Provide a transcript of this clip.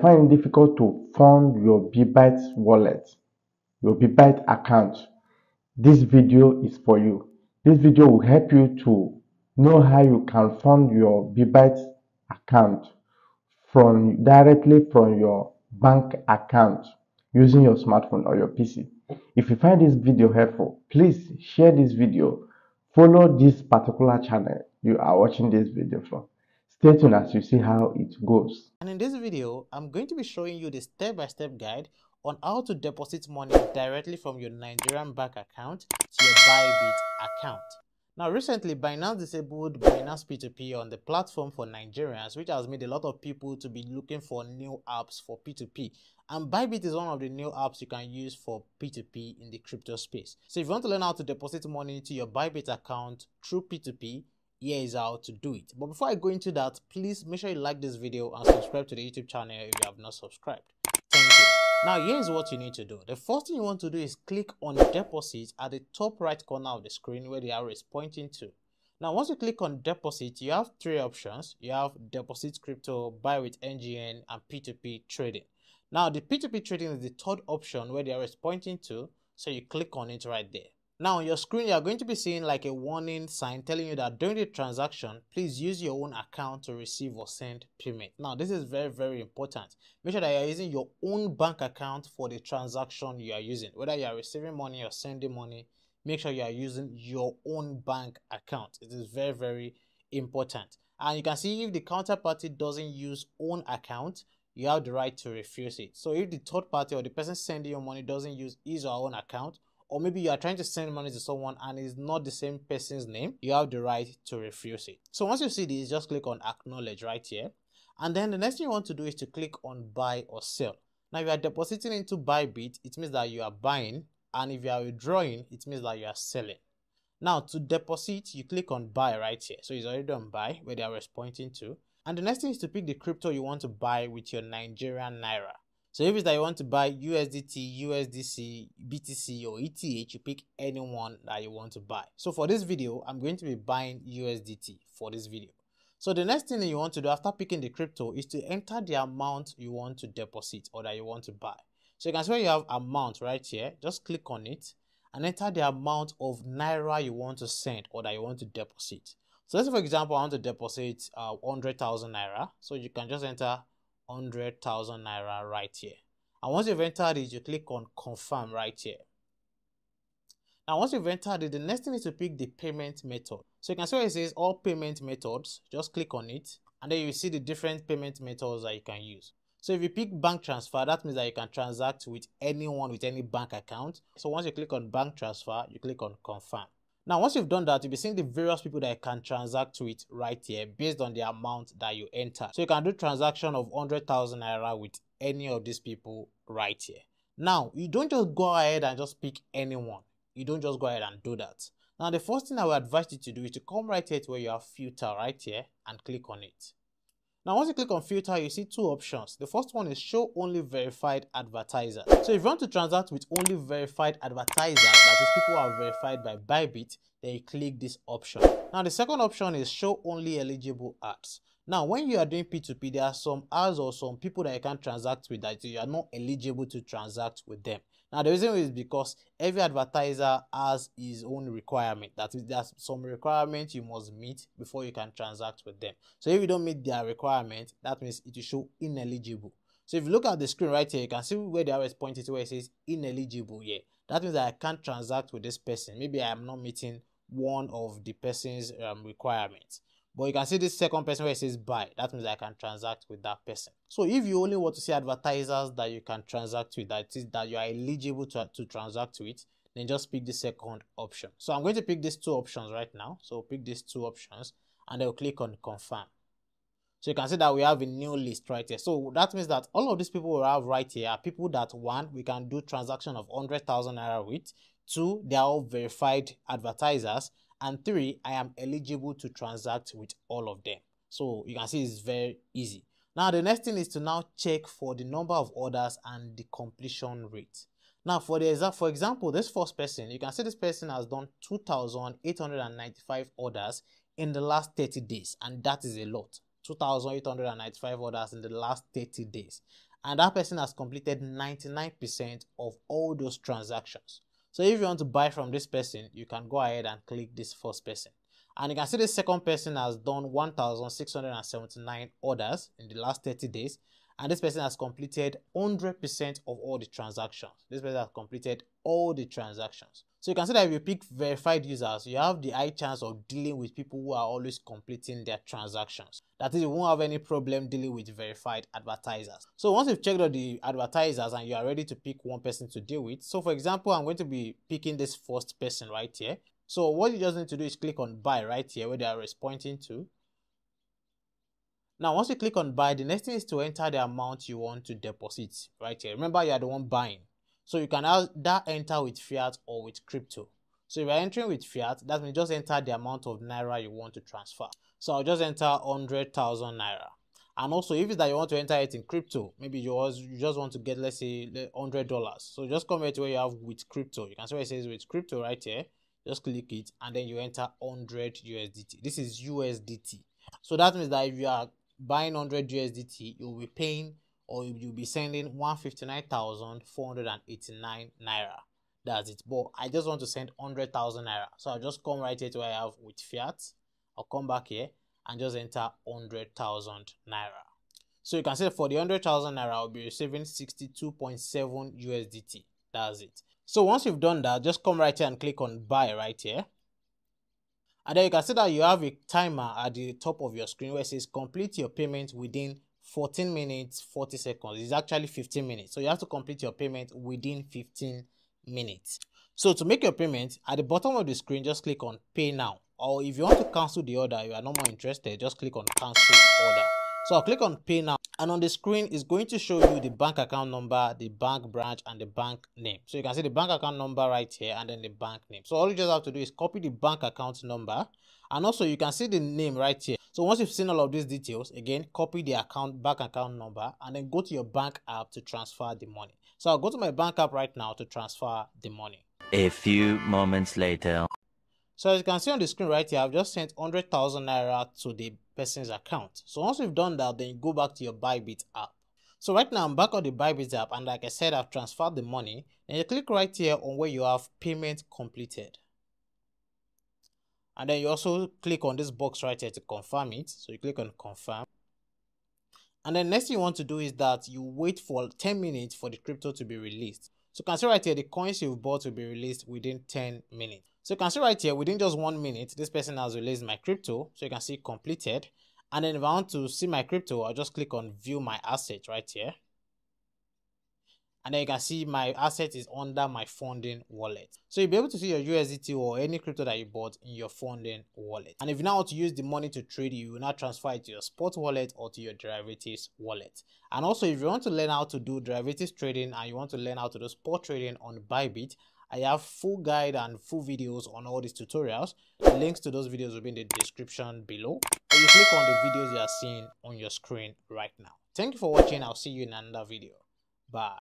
find it difficult to fund your Bybit wallet, your Bybit account, this video is for you. This video will help you to know how you can fund your Bybit account from directly from your bank account using your smartphone or your PC. If you find this video helpful, please share this video. Follow this particular channel you are watching this video from. Stay tuned as you see how it goes. And in this video, I'm going to be showing you the step-by-step -step guide on how to deposit money directly from your Nigerian bank account to your Bybit account. Now, recently, Binance disabled Binance P2P on the platform for Nigerians, which has made a lot of people to be looking for new apps for P2P. And Bybit is one of the new apps you can use for P2P in the crypto space. So if you want to learn how to deposit money to your Bybit account through P2P, here is how to do it. But before I go into that, please make sure you like this video and subscribe to the YouTube channel if you have not subscribed. Thank you. Now here's what you need to do. The first thing you want to do is click on deposit at the top right corner of the screen where the arrow is pointing to. Now once you click on deposit, you have three options. You have deposit crypto, buy with NGN and P2P trading. Now the P2P trading is the third option where the arrow is pointing to. So you click on it right there. Now on your screen, you are going to be seeing like a warning sign telling you that during the transaction, please use your own account to receive or send payment. Now this is very, very important. Make sure that you are using your own bank account for the transaction you are using. Whether you are receiving money or sending money, make sure you are using your own bank account. It is very, very important. And you can see if the counterparty doesn't use own account, you have the right to refuse it. So if the third party or the person sending you money doesn't use his or own account, or maybe you are trying to send money to someone and it's not the same person's name, you have the right to refuse it. So once you see this, just click on acknowledge right here. And then the next thing you want to do is to click on buy or sell. Now if you are depositing into Bybit, it means that you are buying. And if you are withdrawing, it means that you are selling. Now to deposit, you click on buy right here. So it's already on buy where the arrow is pointing to. And the next thing is to pick the crypto you want to buy with your Nigerian Naira. So if it's that you want to buy USDT, USDC, BTC or ETH, you pick any one that you want to buy. So for this video, I'm going to be buying USDT for this video. So the next thing you want to do after picking the crypto is to enter the amount you want to deposit or that you want to buy. So you can see where you have amount right here. Just click on it and enter the amount of Naira you want to send or that you want to deposit. So let's say for example, I want to deposit uh, 100,000 Naira. So you can just enter 100,000 naira right here. And once you've entered it, you click on confirm right here. Now, once you've entered it, the next thing is to pick the payment method. So you can see where it says all payment methods. Just click on it, and then you see the different payment methods that you can use. So if you pick bank transfer, that means that you can transact with anyone with any bank account. So once you click on bank transfer, you click on confirm. Now, once you've done that, you'll be seeing the various people that you can transact with right here based on the amount that you enter. So you can do transaction of 100,000 Naira with any of these people right here. Now, you don't just go ahead and just pick anyone. You don't just go ahead and do that. Now, the first thing I would advise you to do is to come right here to where you have filter right here and click on it. Now, once you click on filter, you see two options. The first one is show only verified advertisers. So if you want to transact with only verified advertisers, that is people who are verified by Bybit, then you click this option. Now, the second option is show only eligible ads. Now, when you are doing P2P, there are some ads or some people that you can transact with that you are not eligible to transact with them. Now, the reason is because every advertiser has his own requirement. That is, there's some requirements you must meet before you can transact with them. So if you don't meet their requirement, that means it will show ineligible. So if you look at the screen right here, you can see where the arrow is pointing to where it says ineligible here. That means that I can't transact with this person. Maybe I am not meeting one of the person's um, requirements. But you can see this second person where it says buy. That means I can transact with that person. So if you only want to see advertisers that you can transact with, that is that you are eligible to, to transact with, then just pick the second option. So I'm going to pick these two options right now. So pick these two options and I'll click on confirm. So you can see that we have a new list right here. So that means that all of these people we have right here are people that one, we can do transaction of 100,000 Naira with. Two, they are all verified advertisers. And three i am eligible to transact with all of them. So you can see it's very easy. Now the next thing is to now check for the number of orders and the completion rate. Now for the example for example this first person you can see this person has done 2895 orders in the last 30 days. And that is a lot. 2,895 orders in the last 30 days. and that person has completed 99% of all those transactions. So if you want to buy from this person, you can go ahead and click this first person. And you can see the second person has done 1,679 orders in the last 30 days. And this person has completed 100% of all the transactions. This person has completed all the transactions. So you can see that if you pick verified users, you have the high chance of dealing with people who are always completing their transactions. That is, you won't have any problem dealing with verified advertisers. So once you've checked out the advertisers and you are ready to pick one person to deal with, so for example, I'm going to be picking this first person right here. So what you just need to do is click on buy right here where they are pointing to. Now, once you click on buy, the next thing is to enter the amount you want to deposit right here. Remember, you are the one buying. So you can either enter with fiat or with crypto. So if you're entering with fiat, that means just enter the amount of naira you want to transfer. So I'll just enter 100,000 naira. And also, if it's that you want to enter it in crypto, maybe you, just want to get, let's say, $100. So just come here to where you have with crypto. You can see where it says with crypto right here just click it and then you enter 100 USDT. This is USDT. So that means that if you are buying 100 USDT, you'll be paying or you'll be sending 159,489 naira. That's it. But I just want to send 100,000 naira. So I'll just come right here to where I have with fiat. I'll come back here and just enter 100,000 naira. So you can see for the 100,000 naira, I'll be receiving 62.7 USDT. That's it. So once you've done that, just come right here and click on buy right here. And then you can see that you have a timer at the top of your screen where it says complete your payment within 14 minutes 40 seconds. It's actually 15 minutes. So you have to complete your payment within 15 minutes. So to make your payment, at the bottom of the screen, just click on pay now. Or if you want to cancel the order, you are no more interested, just click on cancel order. So I'll click on pay now and on the screen is going to show you the bank account number, the bank branch and the bank name. So you can see the bank account number right here and then the bank name. So all you just have to do is copy the bank account number and also you can see the name right here. So once you've seen all of these details, again, copy the account bank account number and then go to your bank app to transfer the money. So I'll go to my bank app right now to transfer the money. A few moments later. So as you can see on the screen right here, I've just sent 100,000 Naira to the person's account. So once you've done that, then you go back to your Bybit app. So right now I'm back on the Bybit app and like I said, I've transferred the money. And you click right here on where you have payment completed. And then you also click on this box right here to confirm it. So you click on confirm. And then next thing you want to do is that you wait for 10 minutes for the crypto to be released. So see right here, the coins you've bought will be released within 10 minutes. So you can see right here, within just one minute, this person has released my crypto. So you can see completed. And then if I want to see my crypto, I'll just click on view my asset right here. And then you can see my asset is under my funding wallet. So you'll be able to see your USDT or any crypto that you bought in your funding wallet. And if you now want to use the money to trade, you will now transfer it to your spot wallet or to your derivatives wallet. And also if you want to learn how to do derivatives trading and you want to learn how to do spot trading on Bybit, I have full guide and full videos on all these tutorials. The links to those videos will be in the description below. Or you click on the videos you are seeing on your screen right now. Thank you for watching. I'll see you in another video. Bye.